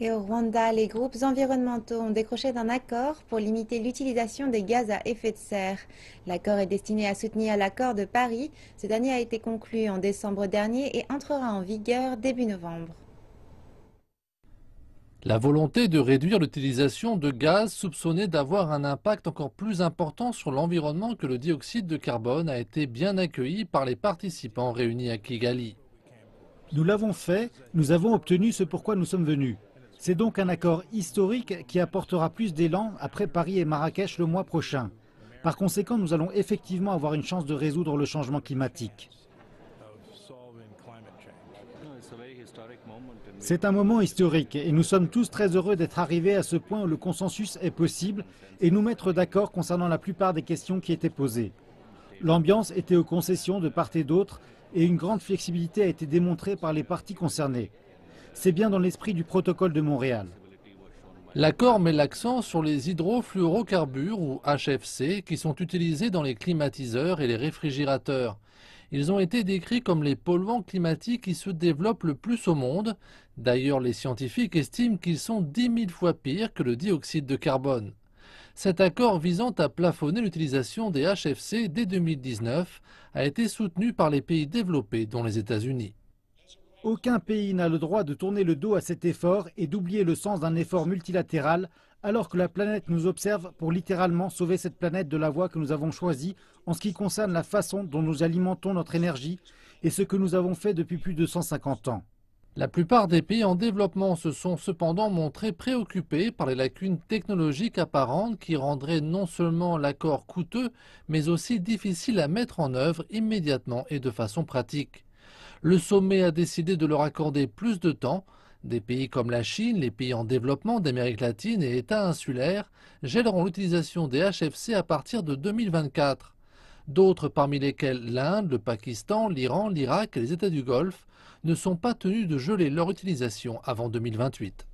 Et au Rwanda, les groupes environnementaux ont décroché d'un accord pour limiter l'utilisation des gaz à effet de serre. L'accord est destiné à soutenir l'accord de Paris. Ce dernier a été conclu en décembre dernier et entrera en vigueur début novembre. La volonté de réduire l'utilisation de gaz soupçonnés d'avoir un impact encore plus important sur l'environnement que le dioxyde de carbone a été bien accueillie par les participants réunis à Kigali. Nous l'avons fait, nous avons obtenu ce pourquoi nous sommes venus. C'est donc un accord historique qui apportera plus d'élan après Paris et Marrakech le mois prochain. Par conséquent, nous allons effectivement avoir une chance de résoudre le changement climatique. C'est un moment historique et nous sommes tous très heureux d'être arrivés à ce point où le consensus est possible et nous mettre d'accord concernant la plupart des questions qui étaient posées. L'ambiance était aux concessions de part et d'autre et une grande flexibilité a été démontrée par les parties concernées. C'est bien dans l'esprit du protocole de Montréal. L'accord met l'accent sur les hydrofluorocarbures ou HFC qui sont utilisés dans les climatiseurs et les réfrigérateurs. Ils ont été décrits comme les polluants climatiques qui se développent le plus au monde. D'ailleurs, les scientifiques estiment qu'ils sont 10 000 fois pires que le dioxyde de carbone. Cet accord visant à plafonner l'utilisation des HFC dès 2019 a été soutenu par les pays développés, dont les États-Unis. Aucun pays n'a le droit de tourner le dos à cet effort et d'oublier le sens d'un effort multilatéral alors que la planète nous observe pour littéralement sauver cette planète de la voie que nous avons choisie en ce qui concerne la façon dont nous alimentons notre énergie et ce que nous avons fait depuis plus de 150 ans. La plupart des pays en développement se sont cependant montrés préoccupés par les lacunes technologiques apparentes qui rendraient non seulement l'accord coûteux, mais aussi difficile à mettre en œuvre immédiatement et de façon pratique. Le sommet a décidé de leur accorder plus de temps. Des pays comme la Chine, les pays en développement d'Amérique latine et États insulaires gèleront l'utilisation des HFC à partir de 2024. D'autres, parmi lesquels l'Inde, le Pakistan, l'Iran, l'Irak et les États du Golfe, ne sont pas tenus de geler leur utilisation avant 2028.